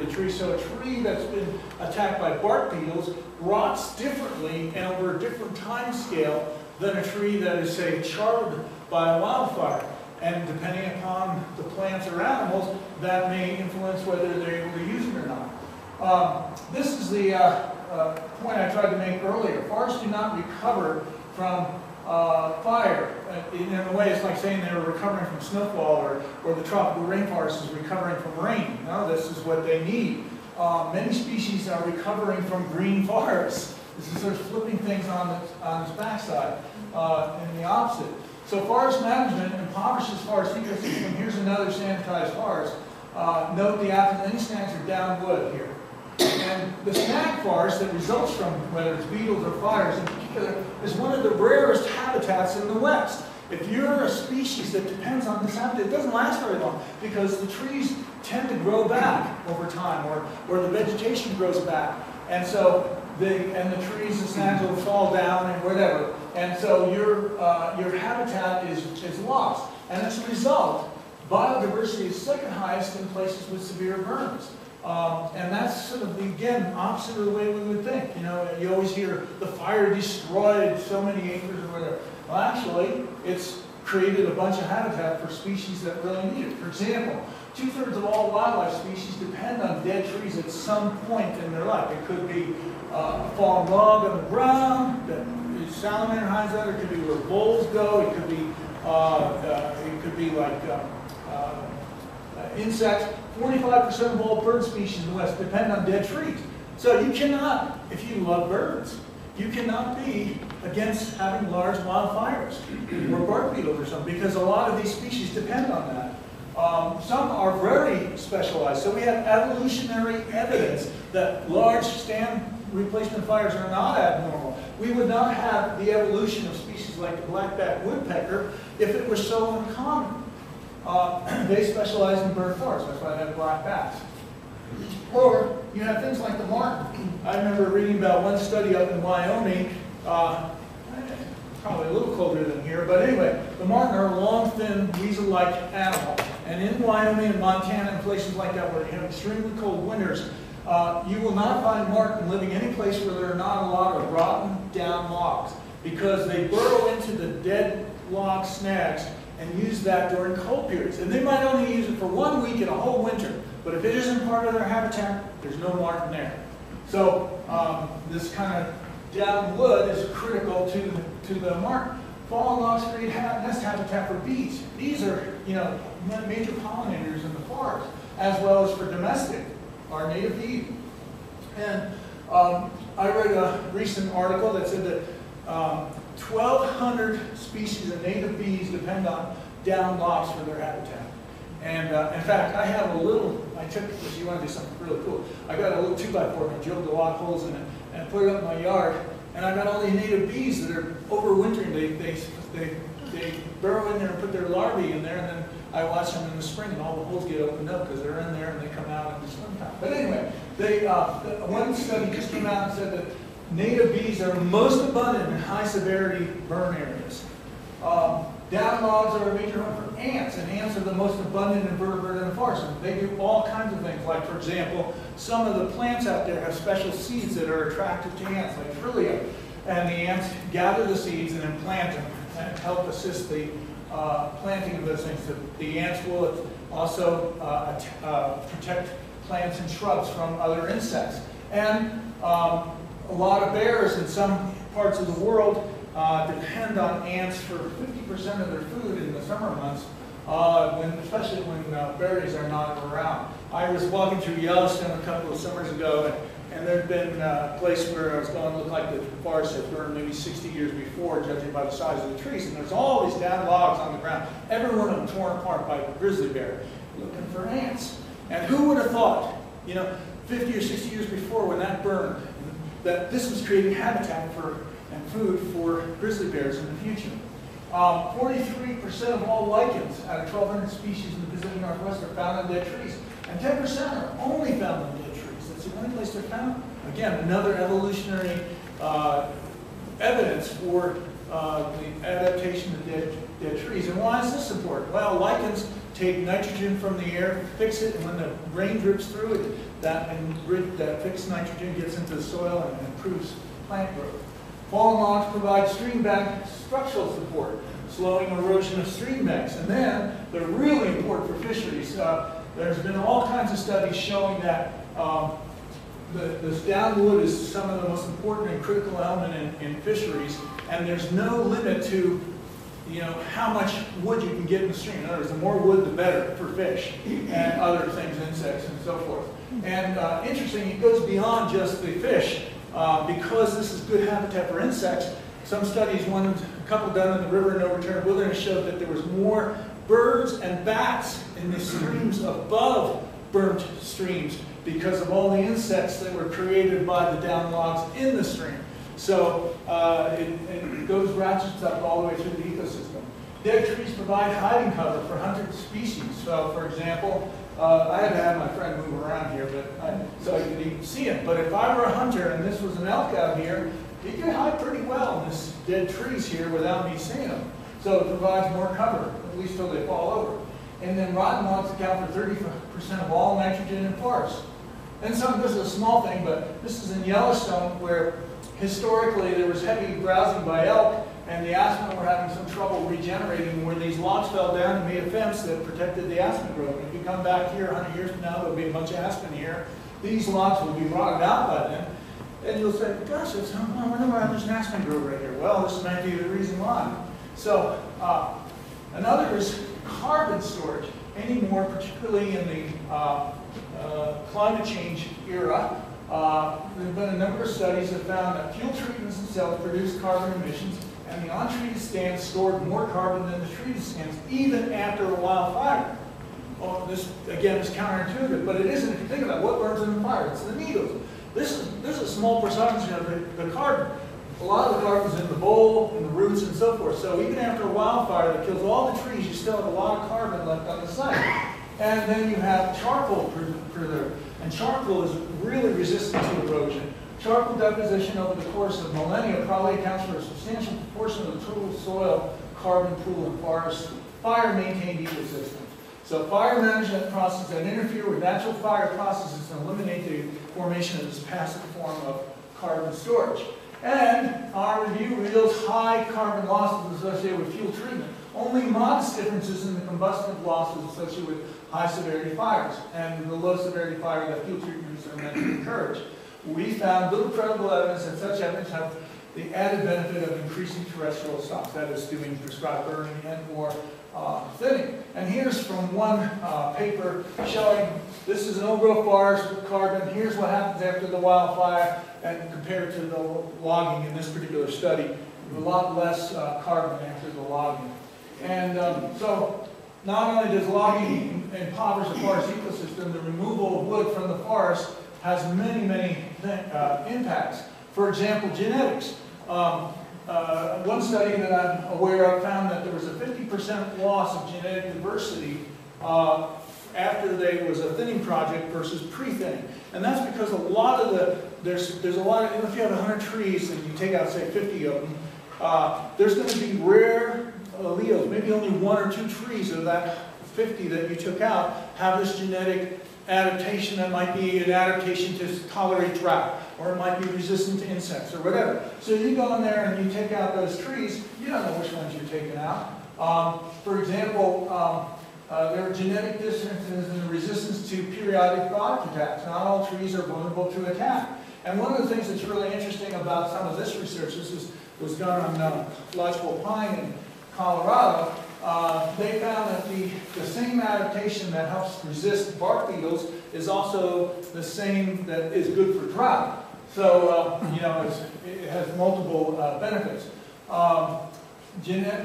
the tree. So a tree that's been attacked by bark beetles rots differently and over a different time scale than a tree that is, say, charred by a wildfire. And depending upon the plants or animals, that may influence whether they're able to use it or not. Um, this is the uh, uh, point I tried to make earlier. Forests do not recover from uh, fire. In, a way, it's like saying they're recovering from snowfall or, or the tropical rainforest is recovering from rain. No, this is what they need. Uh, many species are recovering from green forests. This is sort of flipping things on, the, on its backside uh, and the opposite. So forest management impoverishes forest ecosystem. Here's another sanitized forest. Uh, note the Athelinia snags are down wood here. And the snag forest that results from whether it's beetles or fires particular is one of the rarest habitats in the West. If you're a species that depends on this habitat, it doesn't last very long because the trees tend to grow back over time or, or the vegetation grows back. And so the, and the trees and snags will fall down and whatever. And so your, uh, your habitat is, is lost. And as a result, biodiversity is second highest in places with severe burns. Um, and that's sort of, again, opposite of the way we would think. You know, you always hear the fire destroyed so many acres or whatever. Well, actually, it's created a bunch of habitat for species that really need it. For example, two-thirds of all wildlife species depend on dead trees at some point in their life. It could be uh, a fallen log on the ground that salamander hides on. It could be where voles go. It could be, uh, uh, it could be like um, uh, insects. 45% of all bird species in the West depend on dead trees. So you cannot, if you love birds, you cannot be against having large wildfires or bark beetles or something because a lot of these species depend on that. Um, some are very specialized. So we have evolutionary evidence that large stand replacement fires are not abnormal. We would not have the evolution of species like the black-backed woodpecker if it were so uncommon. Uh, they specialize in bird forests. That's why they have black bats. Or you have things like the marten. I remember reading about one study up in Wyoming, uh, probably a little colder than here, but anyway, the marten are a long, thin, weasel-like animal. And in Wyoming and Montana and places like that where you have extremely cold winters, uh, you will not find marten living any place where there are not a lot of rotten down logs because they burrow into the dead log snags and use that during cold periods. And they might only use it for one week in a whole winter, but if it isn't part of their habitat, there's no marten there. So um, this kind of down wood is critical to, to the marten. Fallen logs create nest habitat for bees. Bees are, you know, major pollinators in the forest, as well as for domestic, our native bee. And um, I read a recent article that said that um, 1,200 species of native bees depend on down logs for their habitat. And uh, in fact, I have a little, I took, if you want to do something really cool, I got a little 2x4 and drilled a lot holes in it and put it up in my yard. And I got all these native bees that are overwintering. They, they, they, they burrow in there and put their larvae in there, and then I watch them in the spring, and all the holes get opened up because they're in there and they come out in the springtime. But anyway, they, uh, one study just came out and said that native bees are most abundant in high severity burn areas. Um, down logs are a major home for ants, and ants are the most abundant invertebrate in the forest. And they do all kinds of things, like, for example, some of the plants out there have special seeds that are attractive to ants, like Trillia. And the ants gather the seeds and then plant them and help assist the uh, planting of those things. The, the ants will also uh, uh, protect plants and shrubs from other insects. And um, a lot of bears in some parts of the world uh, depend on ants for 50% of their food in the summer months, uh, when, especially when uh, berries are not around. I was walking through Yellowstone a couple of summers ago, and, and there had been uh, a place where I was going to look like the forest had burned maybe 60 years before, judging by the size of the trees. And there's all these down logs on the ground, every one of them torn apart by a grizzly bear, looking for ants. And who would have thought, you know, 50 or 60 years before when that burned, that this was creating habitat for and food for grizzly bears in the future. 43% um, of all lichens out of 1,200 species in the Pacific Northwest are found on dead trees, and 10% are only found on dead trees. That's the only place they're found. Again, another evolutionary uh, evidence for uh, the adaptation of dead, dead trees. And why is this important? Well, lichens take nitrogen from the air, fix it, and when the rain drips through it, that, and that fixed nitrogen gets into the soil and improves plant growth. Fallen logs provide stream bank structural support, slowing erosion of stream banks. And then they're really important for fisheries. Uh, there's been all kinds of studies showing that um, the, this downwood is some of the most important and critical element in, in fisheries, and there's no limit to you know, how much wood you can get in the stream. In other words, the more wood, the better for fish and other things, insects and so forth. And uh, interesting, it goes beyond just the fish. Uh, because this is good habitat for insects, some studies, one, a couple done in the River of No Return Wilderness showed that there was more birds and bats in the streams above burnt streams because of all the insects that were created by the down logs in the stream. So uh, it, it, goes ratchets up all the way through the ecosystem. Dead trees provide hiding cover for hunted species. So, for example, uh, I had to have my friend move around here, but I, so I could even see him. But if I were a hunter and this was an elk out here, he could hide pretty well in this dead trees here without me seeing him. So it provides more cover, at least till they fall over. And then rotten logs account for 30% of all nitrogen in forests. And some, this is a small thing, but this is in Yellowstone where historically there was heavy browsing by elk and the aspen were having some trouble regenerating where these logs fell down and made a fence that protected the aspen grove. And if you come back here 100 years from now, there'll be a bunch of aspen here. These logs will be rotted out by then. And you'll say, gosh, it's, I wonder why there's an aspen grove right here. Well, this might be the reason why. So uh, another is carbon storage. Any more, particularly in the uh, uh, climate change era, uh, there have been a number of studies that found that fuel treatments themselves produce carbon emissions and the untreated stands stored more carbon than the treated stands, even after a wildfire. Well, this, again, is counterintuitive, but it isn't if you think about it. What burns in the fire? It's the needles. This is, this is a small percentage of the, the carbon. A lot of the carbon is in the bole, in the roots, and so forth. So even after a wildfire that kills all the trees, you still have a lot of carbon left on the site. And then you have charcoal preserved. And charcoal is really resistant to erosion. Charcoal deposition over the course of millennia probably accounts for a substantial proportion of the total soil carbon pool in forests, fire-maintained ecosystems. So fire management processes that interfere with natural fire processes and eliminate the formation of this passive form of carbon storage. And our review reveals high carbon losses associated with fuel treatment. Only modest differences in the combustive losses associated with high severity fires and the low severity fire that fuel treatments are meant to encourage we found little credible evidence that such evidence have the added benefit of increasing terrestrial stocks, that is doing prescribed burning and or uh, thinning. And here's from one uh, paper showing this is an old-growth forest with carbon. Here's what happens after the wildfire and compared to the logging in this particular study. A lot less uh, carbon after the logging. And um, so not only does logging impoverish the forest ecosystem, the removal of wood from the forest has many, many uh, impacts. For example, genetics. Um, uh, one study that I'm aware of found that there was a 50% loss of genetic diversity uh, after there was a thinning project versus pre-thinning. And that's because a lot of the, there's, there's a lot of, if you have 100 trees and you take out, say, 50 of them, uh, there's going to be rare alleles, maybe only one or two trees of that 50 that you took out have this genetic adaptation that might be an adaptation to tolerate drought, or it might be resistant to insects, or whatever. So you go in there and you take out those trees, you don't know which ones you're taking out. Um, for example, um, uh, there are genetic differences in the resistance to periodic product attacks. Not all trees are vulnerable to attack. And one of the things that's really interesting about some of this research, this is, was done on uh, lodgepole pine in Colorado, uh, they found that the, the same adaptation that helps resist bark beetles is also the same that is good for drought. So, uh, you know, it has multiple uh, benefits. Um,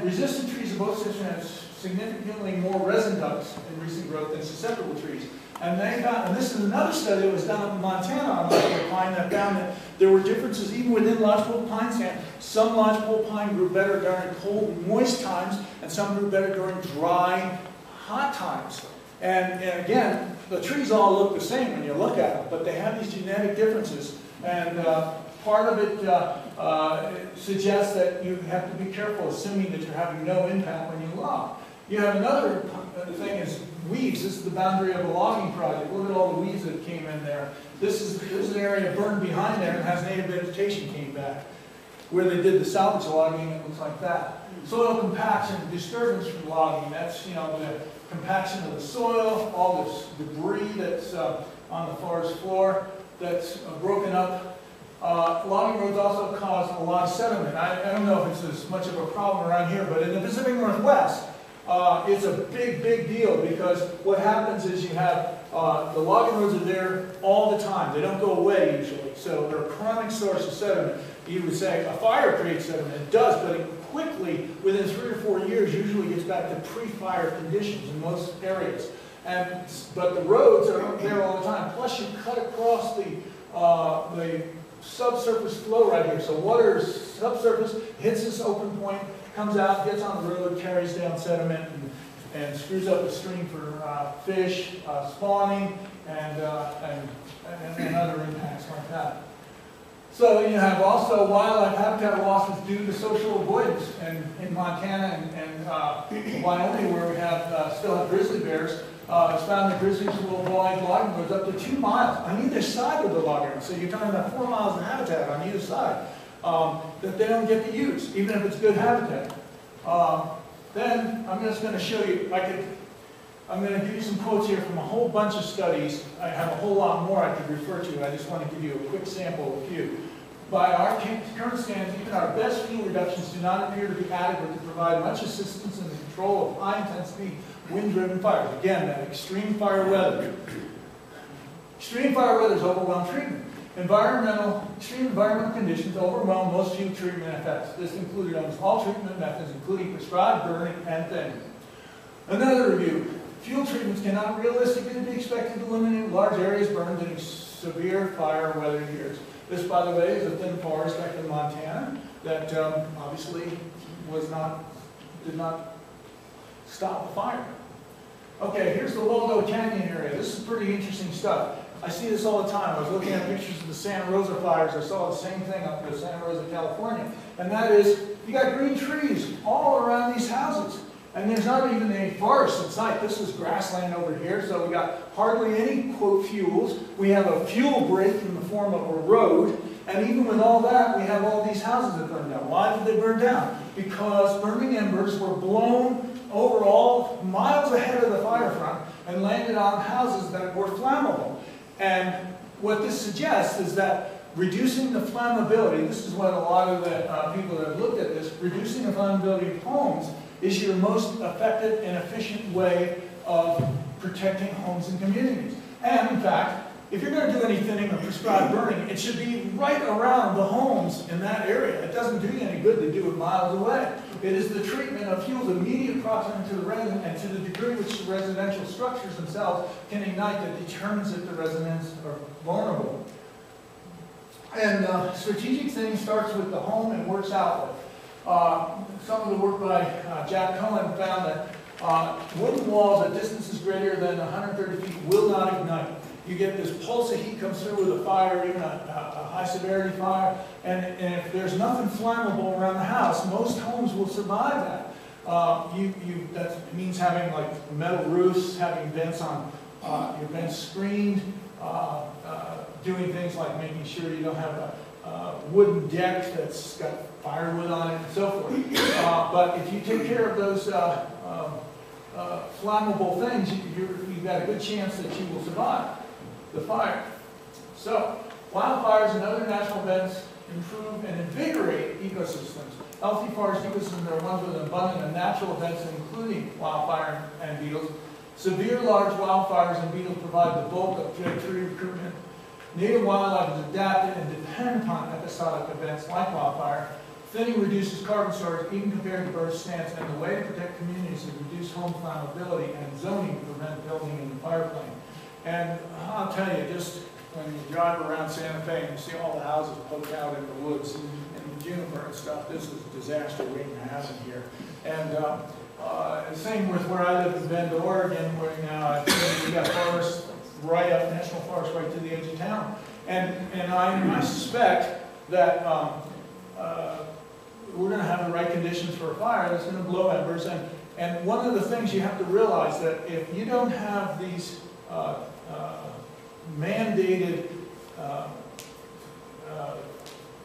resistant trees of both systems have significantly more resin ducts in recent growth than susceptible trees. And they found, and this is another study that was done in Montana on lodgepole pine that found that there were differences even within lodgepole pine stand. Some lodgepole pine grew better during cold, moist times, and some grew better during dry, hot times. And, and again, the trees all look the same when you look at them, but they have these genetic differences. And uh, part of it uh, uh, suggests that you have to be careful, assuming that you're having no impact when you log. You have another uh, thing is weeds. This is the boundary of a logging project. Look at all the weeds that came in there. This is, this is an area burned behind there and has native vegetation came back. Where they did the salvage logging, it looks like that. Soil compaction, disturbance from logging, that's, you know, the compaction of the soil, all this debris that's uh, on the forest floor that's uh, broken up. Uh, logging roads also cause a lot of sediment. I, I don't know if it's as much of a problem around here, but in the Pacific Northwest, uh, it's a big, big deal because what happens is you have uh, the logging roads are there all the time. They don't go away usually, so they're a chronic source of sediment. You would say a fire creates sediment. It does, but it quickly, within three or four years, usually gets back to pre-fire conditions in most areas. And but the roads are there all the time. Plus, you cut across the uh, the subsurface flow right here. So water is subsurface hits this open point, comes out, gets on the road, carries down sediment, and, and screws up the stream for uh, fish uh, spawning and, uh, and, and, and other impacts like that. So you have also wildlife habitat losses due to social avoidance. And in Montana and, and uh, Wyoming, where we have uh, still have grizzly bears, uh, it's found that grizzlies will avoid logging roads up to two miles on either side of the logging. So you're talking about four miles of habitat on either side um, that they don't get to use, even if it's good habitat. Um, then I'm just going to show you. I could. I'm going to give you some quotes here from a whole bunch of studies. I have a whole lot more I could refer to. I just want to give you a quick sample of a few. By our current standards, even our best fuel reductions do not appear to be adequate to provide much assistance in the control of high-intensity wind-driven fires. Again, that extreme fire weather. Extreme fire weather is overwhelmed treatment. Environmental, extreme environmental conditions overwhelm most fuel treatment effects. This included almost all treatment methods, including prescribed burning and thinning. Another review. Fuel treatments cannot realistically be expected to eliminate large areas burned in severe fire weather years. This, by the way, is a thin forest back in Montana that um, obviously was not, did not stop the fire. Okay, here's the Waldo Canyon area. This is pretty interesting stuff. I see this all the time. I was looking at pictures of the Santa Rosa fires. I saw the same thing up in Santa Rosa, California. And that is, you got green trees all around these houses. And there's not even any forest in sight. This is grassland over here, so we got hardly any, quote, fuels. We have a fuel break in the form of a road. And even with all that, we have all these houses that burned down. Why did they burn down? Because burning embers were blown over all miles ahead of the fire front and landed on houses that were flammable. And what this suggests is that reducing the flammability, this is what a lot of the uh, people that have looked at this, reducing the flammability of homes is your most effective and efficient way of protecting homes and communities. And in fact, if you're going to do any thinning or prescribed burning, it should be right around the homes in that area. It doesn't do you any good to do it miles away. It is the treatment of fuels immediate proximity to the resident and to the degree which the residential structures themselves can ignite that determines if the residents are vulnerable. And uh, strategic thinning starts with the home and works outward. Uh, some of the work by uh, Jack Cohen found that uh, wooden walls at distances greater than 130 feet will not ignite. You get this pulse of heat comes through with a fire, even a, a high severity fire, and, and, if there's nothing flammable around the house, most homes will survive that. Uh, you, you, that means having like metal roofs, having vents on uh, your vents screened, uh, uh, doing things like making sure you don't have a, a wooden deck that's got firewood on it and so forth. Uh, but if you take care of those uh, um, flammable things, you, have got a good chance that you will survive the fire. So, wildfires and other natural events improve and invigorate ecosystems. Healthy forest ecosystems are ones with an abundance of natural events, including wildfire and beetles. Severe large wildfires and beetles provide the bulk of tree recruitment. Native wildlife is adapted and dependent upon episodic events like wildfire Thinning reduces carbon storage even compared to bird stands, and the way to protect communities is reduce home flammability and zoning to prevent building in the fire plain. And I'll tell you, just when you drive around Santa Fe and you see all the houses poked out in the woods and the juniper and stuff, this is a disaster waiting to happen here. And uh, uh, same with where I live in Bend, Oregon, where now we've got forests right up, national forest right to the edge of town. And, and I, I suspect that um, uh, we're going to have the right conditions for a fire that's going to blow embers. And And one of the things you have to realize that if you don't have these uh, mandated uh, uh,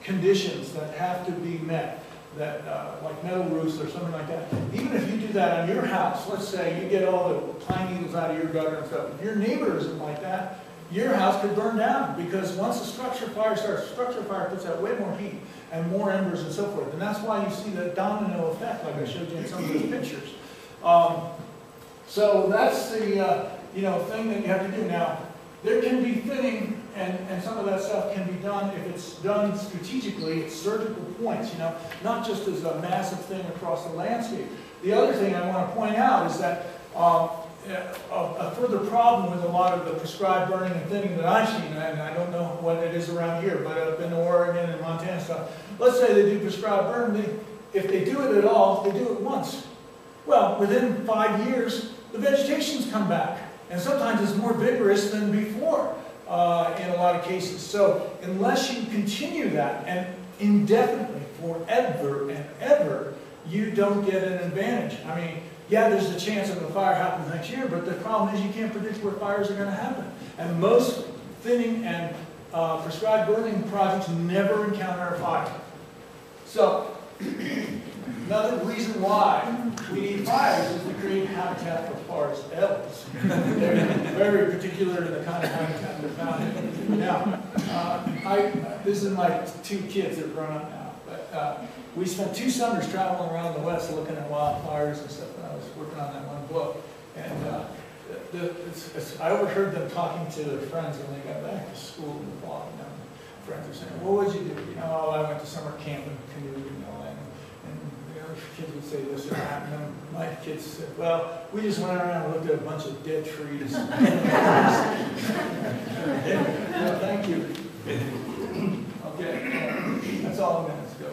conditions that have to be met, that, uh, like metal roofs or something like that, even if you do that on your house, let's say you get all the pine needles out of your gutter and stuff, if your neighbor isn't like that, your house could burn down, because once a structure fire starts, structure fire puts out way more heat and more embers and so forth, and that's why you see the domino effect, like I showed you in some of those pictures. Um, so that's the, uh, you know, thing that you have to do. Now, there can be thinning, and, and some of that stuff can be done, if it's done strategically, at surgical points, you know, not just as a massive thing across the landscape. The other thing I want to point out is that um, a, a further problem with a lot of the prescribed burning and thinning that I've seen, and I don't know what it is around here, but up in Oregon and Montana stuff, let's say they do prescribed burn, they, if they do it at all, they do it once. Well, within five years, the vegetation's come back, and sometimes it's more vigorous than before uh, in a lot of cases. So unless you continue that, and indefinitely, forever and ever, you don't get an advantage. I mean, yeah, there's a chance that a fire happens next year, but the problem is you can't predict where fires are going to happen. And most thinning and uh, prescribed burning projects never encounter a fire. So, another reason why we need fires is to create habitat for forest elves. They're very particular to the kind of habitat they're found in. Now, uh, I, this is my two kids that are grown up now, but uh, we spent two summers traveling around the West looking at wildfires and stuff, and I was working on that one book. And uh, the, it's, it's, I overheard them talking to their friends when they got back to school in the fall. You know, friends were saying, "What would you do?" You know, oh, I went to summer camp and canoed, you know, and, and the other kids would say this or that. And then my kids said, "Well, we just went around and looked at a bunch of dead trees." yeah, thank you. Okay, uh, that's all I'm going to go.